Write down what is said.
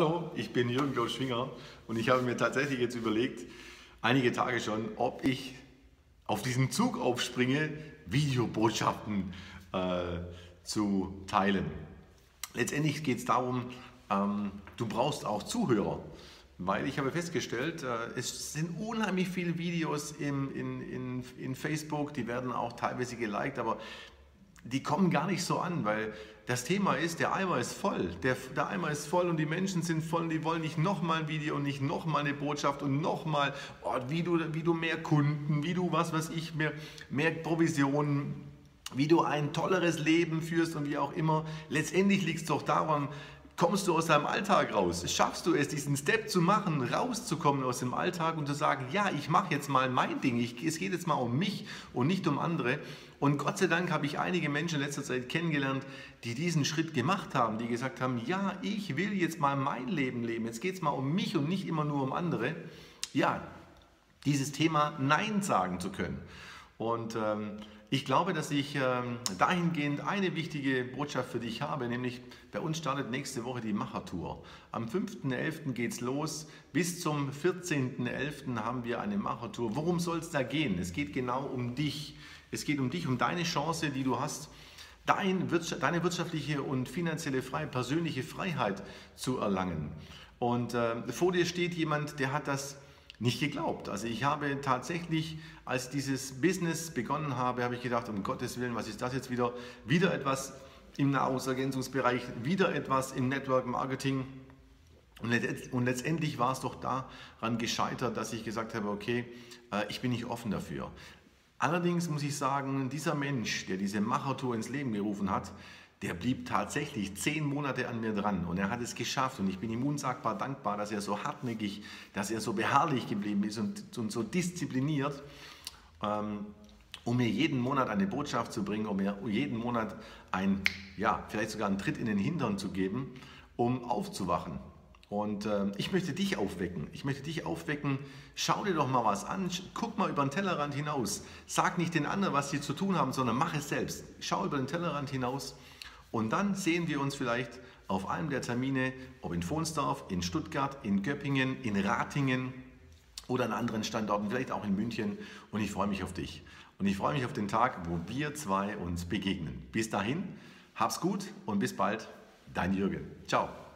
Hallo, ich bin Jürgen Klaus Schwinger und ich habe mir tatsächlich jetzt überlegt, einige Tage schon, ob ich auf diesen Zug aufspringe, Videobotschaften äh, zu teilen. Letztendlich geht es darum, ähm, du brauchst auch Zuhörer. Weil ich habe festgestellt, äh, es sind unheimlich viele Videos in, in, in, in Facebook, die werden auch teilweise geliked, aber die kommen gar nicht so an, weil das Thema ist, der Eimer ist voll. Der, der Eimer ist voll und die Menschen sind voll und die wollen nicht nochmal ein Video und nicht nochmal eine Botschaft und nochmal, oh, wie, du, wie du mehr Kunden, wie du was weiß ich, mehr, mehr Provisionen, wie du ein tolleres Leben führst und wie auch immer. Letztendlich liegt es doch daran, kommst du aus deinem Alltag raus? Schaffst du es, diesen Step zu machen, rauszukommen aus dem Alltag und zu sagen, ja, ich mache jetzt mal mein Ding, ich, es geht jetzt mal um mich und nicht um andere. Und Gott sei Dank habe ich einige Menschen in letzter Zeit kennengelernt, die diesen Schritt gemacht haben, die gesagt haben, ja, ich will jetzt mal mein Leben leben, jetzt geht es mal um mich und nicht immer nur um andere. Ja, dieses Thema Nein sagen zu können. Und ähm, ich glaube, dass ich ähm, dahingehend eine wichtige Botschaft für dich habe, nämlich bei uns startet nächste Woche die Machertour. Am 5.11. geht es los. Bis zum 14.11. haben wir eine Machertour. Worum soll es da gehen? Es geht genau um dich. Es geht um dich, um deine Chance, die du hast, deine wirtschaftliche und finanzielle Freiheit, persönliche Freiheit zu erlangen. Und äh, vor dir steht jemand, der hat das nicht geglaubt. Also ich habe tatsächlich, als dieses Business begonnen habe, habe ich gedacht, um Gottes Willen, was ist das jetzt wieder? Wieder etwas im Nahrungsergänzungsbereich, wieder etwas im Network Marketing. Und letztendlich war es doch daran gescheitert, dass ich gesagt habe, okay, äh, ich bin nicht offen dafür. Allerdings muss ich sagen, dieser Mensch, der diese Machertour ins Leben gerufen hat, der blieb tatsächlich zehn Monate an mir dran und er hat es geschafft und ich bin ihm unsagbar dankbar, dass er so hartnäckig, dass er so beharrlich geblieben ist und, und so diszipliniert, ähm, um mir jeden Monat eine Botschaft zu bringen, um mir jeden Monat ein, ja, vielleicht sogar einen Tritt in den Hintern zu geben, um aufzuwachen. Und äh, ich möchte dich aufwecken. Ich möchte dich aufwecken. Schau dir doch mal was an. Guck mal über den Tellerrand hinaus. Sag nicht den anderen, was sie zu tun haben, sondern mach es selbst. Schau über den Tellerrand hinaus und dann sehen wir uns vielleicht auf einem der Termine, ob in Fonsdorf, in Stuttgart, in Göppingen, in Ratingen oder an anderen Standorten, vielleicht auch in München. Und ich freue mich auf dich. Und ich freue mich auf den Tag, wo wir zwei uns begegnen. Bis dahin, hab's gut und bis bald. Dein Jürgen. Ciao.